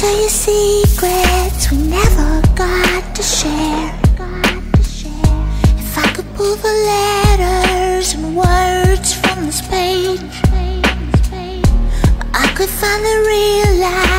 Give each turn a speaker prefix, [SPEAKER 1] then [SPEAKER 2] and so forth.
[SPEAKER 1] tell you secrets we never got to share. If I could pull the letters and words from this page, I could finally realize.